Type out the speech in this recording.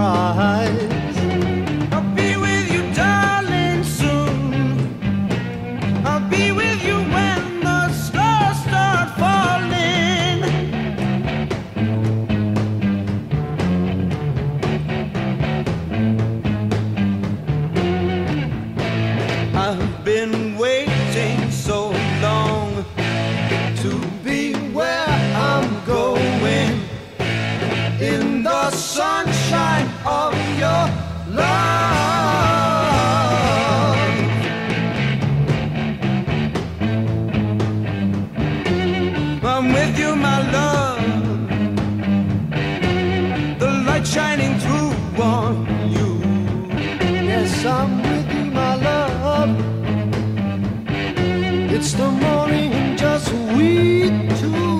surprise. with you, my love. The light shining through on you. Yes, I'm with you, my love. It's the morning, just we two.